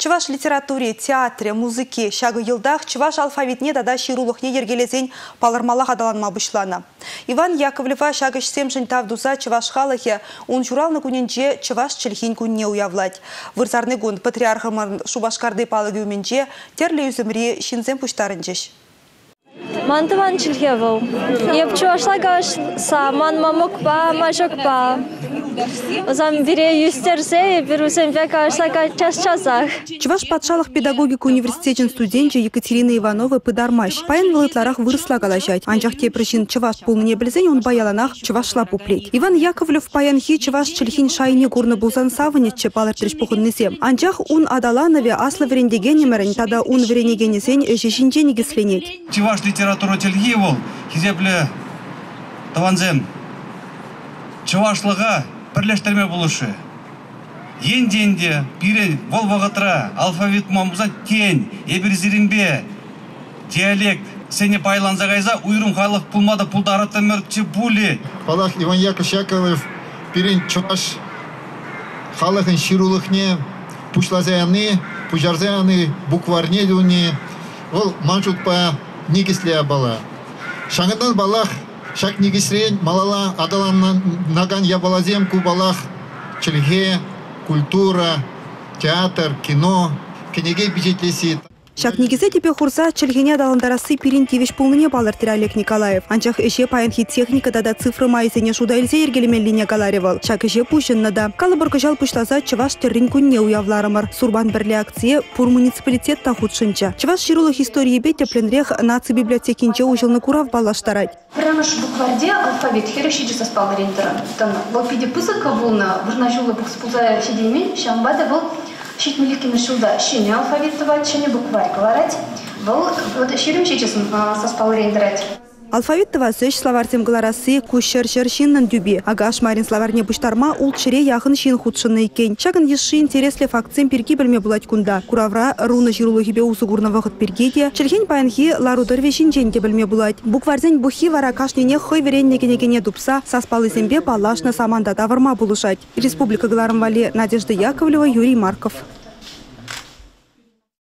Чываш литературе, театре, музыке, шагы йылдах чываш алфавитне дада ширулықне ергелезен палырмалақ адаланма бұшлана. Иван Яковлева шагыш семшін тавдуза чываш халахе, он журалны чываш чілхин күнне уявлать. Вырзарны гун патриархымын шубашкарды палығы үменже терлі үзімре шинзен пұштарынжеш. Мантыван чилхевал. Еп чувашлагаш са ман мамукпа, мажукпа. Озам бире юстерсе, бирусен века ашлага час-часах. Чываш патшалық педагогика университетін студенче Екатерина Иванова пыдармаш. Паян вылытларах вырысла галажать. Анжақ тепрішін чываш пулміне білзен, он баяланах чывашла пуплет. Иван Яковлев паянхи чываш чилхин шайне курны булсан савынетче палыр треш пухыннысем. Анжақ un адаланове аслы верендегенемерін, тада un веренегенесен жешінче негісленет. Чываш литература телги бол, хизепле таванзем. Чывашлыға бірлештерме болушы. Енденде, бире бол алфавит мамыза тен, ебір зиринбе, диалект, сене байланза гайза, уйрым халық пулмада пулдарата мөртчі були. Палах Иван Яковлевич Яковлев пирин чуваш халахын ширулыхне пушлазаяны, пужарзаяны, букварне дуни, ол манчутпа нигисле бала. Шаңыдан балах шак нигисрен малала адаланнан наган ябалазем кубалах чилге, культура, театр, кино, кенеге бюджетлесит. Шак негізе тепе хурса чілгене адаландарасы пирин тивеш пулныне балыр Тиралек Николаев. Анчах эше паянхи техника да цифры майзене шуда илсе ергелемен линия галаревал. Шак эше пушыннада. Калыбыр кыжал пуштаса чываш террин күнне уявларымыр. Сурбан бірле акция пур муниципалитет та худшынча. Чываш ширулых истории бе тепленрех наци библиотекинче ужылны курав балаштарать. Прямо ж букварде алфавит херещиджи соспал рендером. Там лопиде пысыка был на вырнажулы букспузая сидеймен, шамбада был шетмеликими шылда не алфавит тывать не букварь говорить, вот еще шерім шешесін а, саспалы рендірать рендерать. Алфавит тывасы словартем галарасы кушер шершиннан дүбе. Агаш марин словарне буштарма ул чире яхын шин худшынны иккен. Чагын ешши интересле факцин перги білме булать кунда. Куравра руны жирулы хибе усугурна вақыт пергеде. Челхен паянхи ларудыр вешинчен де білме булать. Букварзен бухи вара кашнене хой вереннегенегене дупса саспалы зембе палашна саманда таварма булышать. Республика Галарым Надежда Яковлева, Юрий Марков.